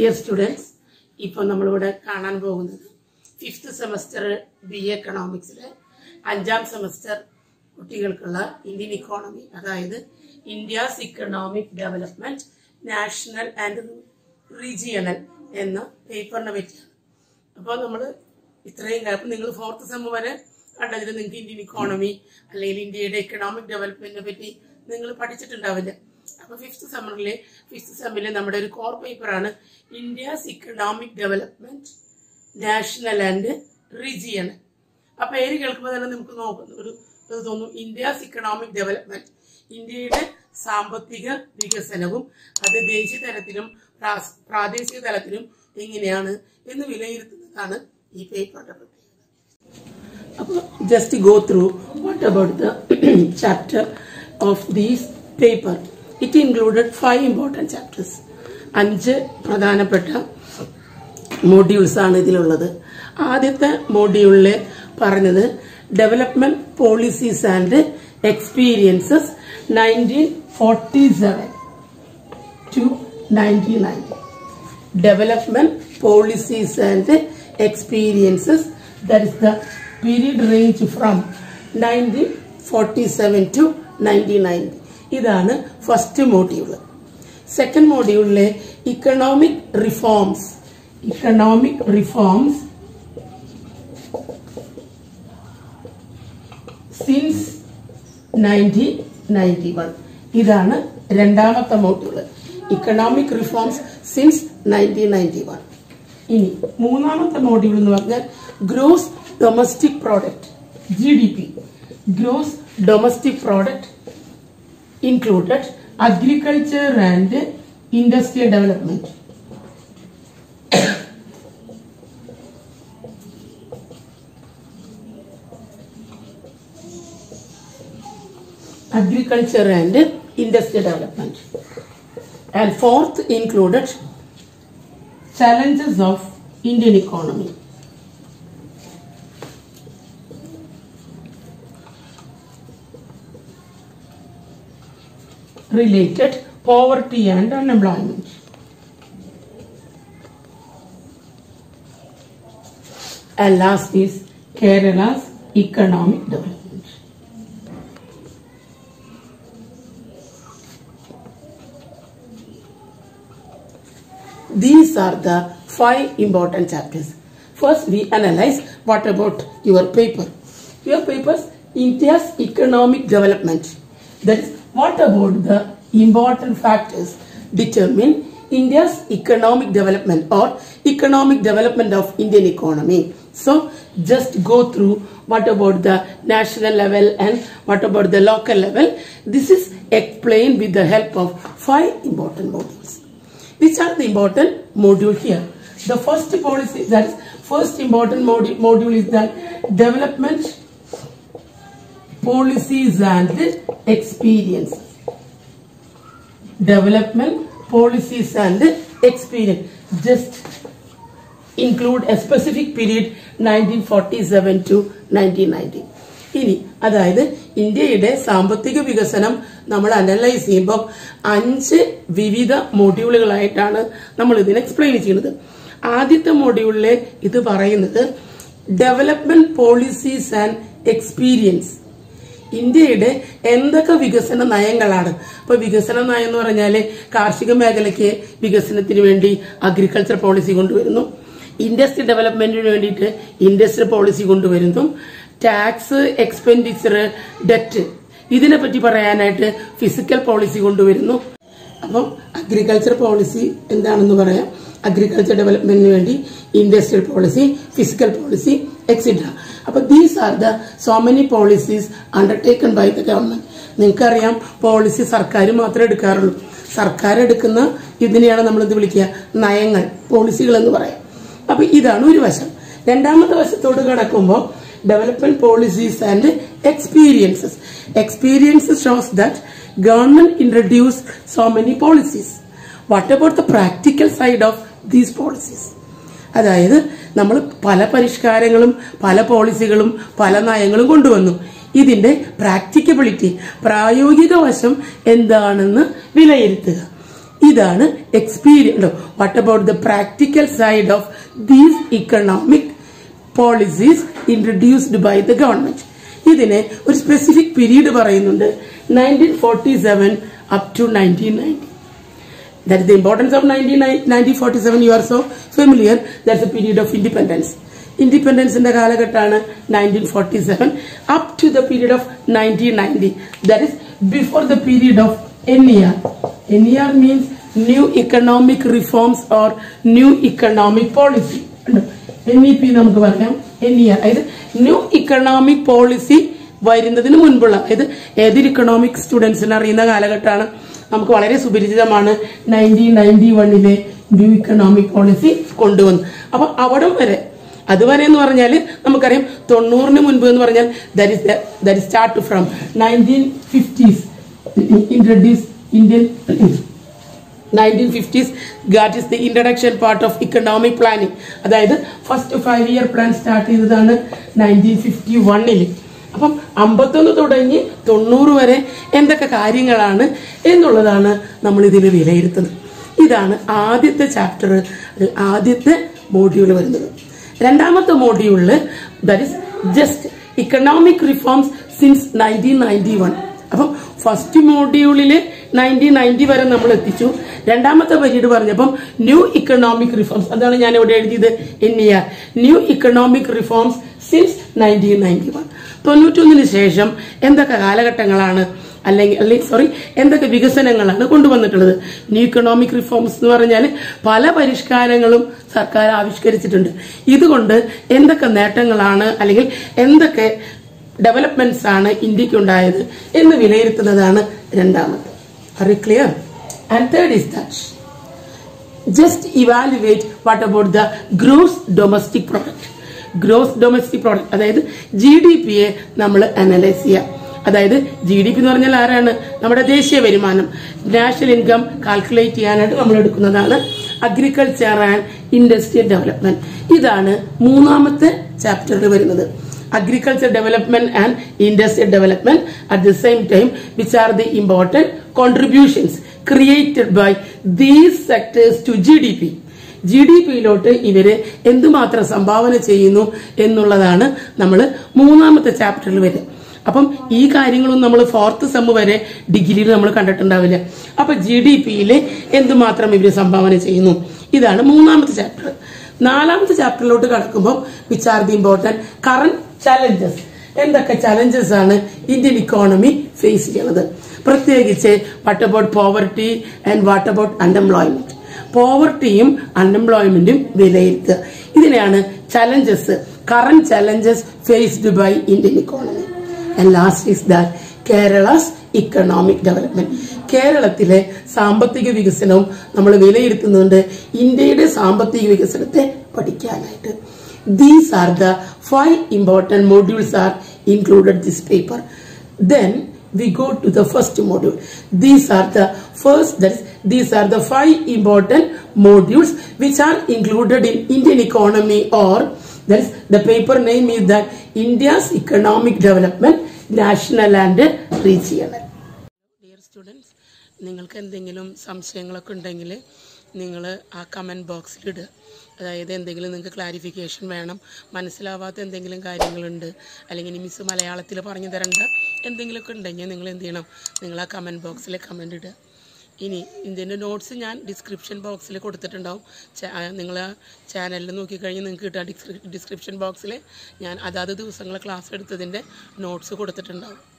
Dear students ഇപ്പോൾ നമ്മളിവിടെ കാണാൻ പോകുന്നത് ഫിഫ്ത്ത് സെമസ്റ്റർ ബി എ എക്കണോമിക്സിലെ അഞ്ചാം സെമസ്റ്റർ കുട്ടികൾക്കുള്ള ഇന്ത്യൻ ഇക്കോണമി അതായത് India's economic development national and regional എന്ന പേപ്പറിനെ പറ്റിയാണ് അപ്പോൾ നമ്മൾ ഇത്രയും കാലം നിങ്ങൾ ഫോർത്ത് സെം വരെ കണ്ടതിൽ നിങ്ങൾക്ക് ഇന്ത്യൻ ഇക്കോണമി അല്ലെങ്കിൽ ഇന്ത്യയുടെ എക്കണോമിക് ഡെവലപ്മെന്റിനെ പറ്റി നിങ്ങൾ പഠിച്ചിട്ടുണ്ടാവില്ല. അപ്പൊ ഫിഫ്ത്ത് സെമ്മറിലെ ഫിഫ്ത്ത് സെമ്മിലെ നമ്മുടെ ഒരു കോർ പേപ്പറാണ് India's economic development national and regional ആ പേര് കേൾക്കുമ്പോൾ തന്നെ നമുക്ക് നോക്കുന്നു ഒരു ഇത് തോന്നും ഇന്ത്യാസ് ഇക്കണോമിക് ഡെവലപ്മെന്റ് ഇന്ത്യയുടെ സാമ്പത്തിക വികസനവും അത് ദേശീയ തലത്തിലും പ്രാദേശിക തലത്തിലും എങ്ങനെയാണ് എന്ന് വിലയിരുത്തുന്നതാണ് ഈ പേപ്പറിന്റെ പ്രത്യേകത. അപ്പോൾ just go through what about the chapter of these paper it included five important chapters അഞ്ച് പ്രധാനപ്പെട്ട മോഡ്യൂൾസ് ആണ് ഇതിലുള്ളത് ആദ്യത്തെ മോഡ്യൂളിൽ പറഞ്ഞത് development policies and experiences nineteen forty seven to nineteen ninety development policies 1990. Development policies and experiences that is the period range from 1947 to 1990. ഇതാണ് first module second മോഡ്യൂളിലെ economic reforms economic reforms since nineteen ninety one ഇതാണ് രണ്ടാമത്തെ module economic reforms since nineteen ninety one ഇനി മൂന്നാമത്തെ module എന്ന് പറഞ്ഞാൽ gross domestic product G D P gross domestic product included agriculture and industrial development. agriculture and industrial development. And fourth included challenges of Indian economy. Related poverty and unemployment. And last is Kerala's economic development. These are the five important chapters. First, we analyze what about your paper. Your paper's India's economic development. That is, what about the important factors determine India's economic development or economic development of Indian economy. So, just go through what about the national level and what about the local level. This is explained with the help of five important modules which are the important module here. The first policy, that is first important module, module is that development policies and experience. Development policies and experience. Just include a specific period 1947 to 1990. ഇനി അതായത് ഇന്ത്യയുടെ സാമ്പത്തിക വികസനം നമ്മൾ analyse ചെയ്യുമ്പോൾ അഞ്ച് വിവിധ മൊഡ്യൂളുകളായിട്ടാണ് നമ്മൾ ഇതിനെ എക്സ്പ്ലെയിൻ ചെയ്യുന്നത് ആദ്യത്തെ മൊഡ്യൂളിലെ ഇത് പറയുന്നത് ഡെവലപ്മെന്റ് പോളിസീസ് ആൻഡ് എക്സ്പീരിയൻസ് ഇന്ത്യയുടെ എന്തൊക്കെ വികസന നയങ്ങളാണ്? ഇപ്പൊ വികസന നയം എന്ന് പറഞ്ഞാൽ കാർഷിക മേഖലയ്ക്ക് വികസനത്തിന് വേണ്ടി അഗ്രികൾച്ചർ പോളിസി കൊണ്ടുവരുന്നു. ഇൻഡസ്ട്രി ഡെവലപ്മെന്റിന് വേണ്ടിയിട്ട് ഇൻഡസ്ട്രി പോളിസി കൊണ്ടുവരുന്നു. ടാക്സ് എക്സ്പെൻഡിച്ചർ ഡെറ്റ് ഇതിനെ പറ്റി പറയാനായിട്ട് ഫിസിക്കൽ പോളിസി കൊണ്ടുവരുന്നു. അപ്പം അഗ്രികൾച്ചർ പോളിസി എന്താണെന്ന് പറയാം. അഗ്രികൾച്ചർ ഡെവലപ്മെന്റിന് വേണ്ടി industrial policy physical policy etcetera അപ്പൊ these are the so many policies undertaken by the government നിങ്ങൾക്കറിയാം പോളിസി സർക്കാർ മാത്രമേ എടുക്കാറുള്ളൂ. സർക്കാർ എടുക്കുന്ന ഇതിനെയാണ് നമ്മൾ ഇത് വിളിക്കുക നയങ്ങൾ പോളിസികൾ എന്ന് പറയാം. അപ്പൊ ഇതാണ് ഒരു വശം. രണ്ടാമത്തെ വശത്തോട് കടക്കുമ്പോൾ development policies and experiences experiences shows that government introduce so many policies what about the practical side of these policies അതായത് നമ്മൾ പല പരിഷ്കാരങ്ങളും പല പോളിസികളും പല നയങ്ങളും കൊണ്ടുവന്നു. ഇതിന്റെ പ്രാക്ടിക്കബിലിറ്റി പ്രായോഗിക വശം എന്താണെന്ന് വിലയിരുത്തുക. ഇതാണ് experience what about the practical side of these economic policies introduced by the government ഇതിനെ ഒരു സ്പെസിഫിക് പീരീഡ് പറയുന്നുണ്ട് nineteen forty seven up to nineteen ninety That is the importance of 1947. You are so familiar. That's a period of independence. ഇൻഡിപെൻഡൻസിന്റെ കാലഘട്ടമാണ് nineteen forty seven up to the period of nineteen ninety that is before the period of N E R N E R means new economic reforms or new economic policy N E P നമുക്ക് പറയാം N E R അതായത് new economic policy വരുന്നതിന് മുൻപുള്ള അതായത് ഏതൊരു economic സ്റ്റുഡൻസിന് അറിയുന്ന കാലഘട്ടമാണ് നമുക്ക് വളരെ സുപരിചിതമാണ് നയന്റീൻ നയന്റി വണ്ണിലെ ന്യൂ ഇക്കണോമിക് പോളിസി കൊണ്ടുവന്നു അപ്പൊ അവിടം വരെ അതുവരെ എന്ന് പറഞ്ഞാൽ നമുക്കറിയാം തൊണ്ണൂറിന് മുൻപ് എന്ന് പറഞ്ഞാൽ that start from nineteen fifties introduce Indian nineteen fifties that is the introduction part of economic planning അതായത് first five year plan start ചെയ്തതാണ് നയന്റീൻ ഫിഫ്റ്റി വണ്ണിൽ അപ്പം അമ്പത്തൊന്ന് തുടങ്ങി തൊണ്ണൂറ് വരെ എന്തൊക്കെ കാര്യങ്ങളാണ് എന്നുള്ളതാണ് നമ്മൾ ഇതിൽ വിലയിരുത്തുന്നത്. ഇതാണ് ആദ്യത്തെ ചാപ്റ്റർ ആദ്യത്തെ മോഡ്യൂൾ വരുന്നത്. രണ്ടാമത്തെ മോഡ്യൂളിൽ that is just economic reforms since nineteen ninety one അപ്പം ഫസ്റ്റ് മോഡ്യൂളിൽ നയന്റീൻ നയന്റി വരെ നമ്മൾ എത്തിച്ചു. രണ്ടാമത്തെ പരീഡ് പറഞ്ഞപ്പം ന്യൂ ഇക്കണോമിക് റിഫോംസ് അതാണ് ഞാൻ ഇവിടെ എഴുതിയത് N new economic reforms since nineteen ninety one തൊണ്ണൂറ്റൊന്നിന് ശേഷം എന്തൊക്കെ കാലഘട്ടങ്ങളാണ് അല്ലെങ്കിൽ അല്ലെങ്കിൽ സോറി എന്തൊക്കെ വികസനങ്ങളാണ് കൊണ്ടുവന്നിട്ടുള്ളത്? ന്യൂ ഇക്കണോമിക് റിഫോംസ് എന്ന് പറഞ്ഞാൽ പല പരിഷ്കാരങ്ങളും സർക്കാർ ആവിഷ്കരിച്ചിട്ടുണ്ട്. ഇതുകൊണ്ട് എന്തൊക്കെ നേട്ടങ്ങളാണ് അല്ലെങ്കിൽ എന്തൊക്കെ ഡെവലപ്മെന്റ്സ് ആണ് ഇന്ത്യയ്ക്ക് ഉണ്ടായത് എന്ന് വിലയിരുത്തുന്നതാണ് രണ്ടാമത്. Are clear and third is that just evaluate what about the gross domestic product gross domestic product അതായത് ജി ഡി പിയെ നമ്മൾ അനലൈസ് ചെയ്യാം. അതായത് ജി ഡി പി എന്ന് പറഞ്ഞാൽ ആരാണ്? നമ്മുടെ ദേശീയ വരുമാനം. നാഷണൽ ഇൻകം കാൽക്കുലേറ്റ് ചെയ്യാനായിട്ട് നമ്മൾ എടുക്കുന്നതാണ് അഗ്രികൾച്ചർ ആൻഡ് ഇൻഡസ്ട്രിയൽ ഡെവലപ്മെന്റ്. ഇതാണ് മൂന്നാമത്തെ ചാപ്റ്ററിൽ വരുന്നത്. Agriculture development and industrial development. At the same time which are the are the created by these sectors to G D P G D പിയിലോട്ട് ഇവർ എന്തുമാത്രം സംഭാവന ചെയ്യുന്നു എന്നുള്ളതാണ് നമ്മൾ മൂന്നാമത്തെ ചാപ്റ്ററിൽ വരെ അപ്പം ഈ കാര്യങ്ങളും നമ്മൾ ഫോർത്ത് സെമ്മ് വരെ ഡിഗ്രിയിൽ നമ്മൾ കണ്ടിട്ടുണ്ടാവില്ല. അപ്പൊ ജി ഡി പിയിൽ എന്തുമാത്രം ഇവർ സംഭാവന ചെയ്യുന്നു? ഇതാണ് മൂന്നാമത്തെ ചാപ്റ്റർ നാലാമത്തെ ചാപ്റ്ററിലോട്ട് കടക്കുമ്പോൾ which are the important current challenges എന്തൊക്കെ ചലഞ്ചസ് ആണ് ഇന്ത്യൻ ഇക്കോണമി ഫേസ് ചെയ്യുന്നത്? പ്രത്യേകിച്ച് what about poverty and what about unemployment പോവർട്ടിയും അൺഎംപ്ലോയ്മെന്റും വിലയിരുത്തുക. ഇതിനെയാണ് challenges current challenges faced by Indian economy and last is that Kerala's economic development കേരളത്തിലെ സാമ്പത്തിക വികസനവും നമ്മൾ വിലയിരുത്തുന്നുണ്ട് ഇന്ത്യയുടെ സാമ്പത്തിക വികസനത്തെ പഠിക്കാനായിട്ട്. These are the five important modules are included this paper then we go to the first module these are the first that is these are the five important modules which are included in indian economy or that is the paper name is that india's economic development national and regional dear students നിങ്ങൾക്ക് എന്തെങ്കിലും സംശയങ്ങളൊക്കെ ഉണ്ടെങ്കിൽ നിങ്ങൾ ആ comment ബോക്സിൽ ഇടുക. അതായത് എന്തെങ്കിലും നിങ്ങൾക്ക് ക്ലാരിഫിക്കേഷൻ വേണം മനസ്സിലാവാത്ത എന്തെങ്കിലും കാര്യങ്ങളുണ്ട് അല്ലെങ്കിൽ മിസ് മലയാളത്തിൽ പറഞ്ഞു തരേണ്ട എന്തെങ്കിലുമൊക്കെ ഉണ്ടെങ്കിൽ നിങ്ങൾ എന്ത് ചെയ്യണം? നിങ്ങൾ ആ കമന്റ് ബോക്സിൽ കമന്റ് ഇടുക. ഇനി ഇതിന്റെ നോട്ട്സ് ഞാൻ ഡിസ്ക്രിപ്ഷൻ ബോക്സിൽ കൊടുത്തിട്ടുണ്ടാവും. നിങ്ങൾ ചാനലിൽ നോക്കിക്കഴിഞ്ഞ് നിങ്ങൾക്ക് കിട്ടുക ഡിസ്ക്രിപ്ഷൻ ബോക്സിൽ ഞാൻ അതാത് ദിവസങ്ങളെ ക്ലാസ് എടുത്തതിന്റെ നോട്ട്സ് കൊടുത്തിട്ടുണ്ടാവും.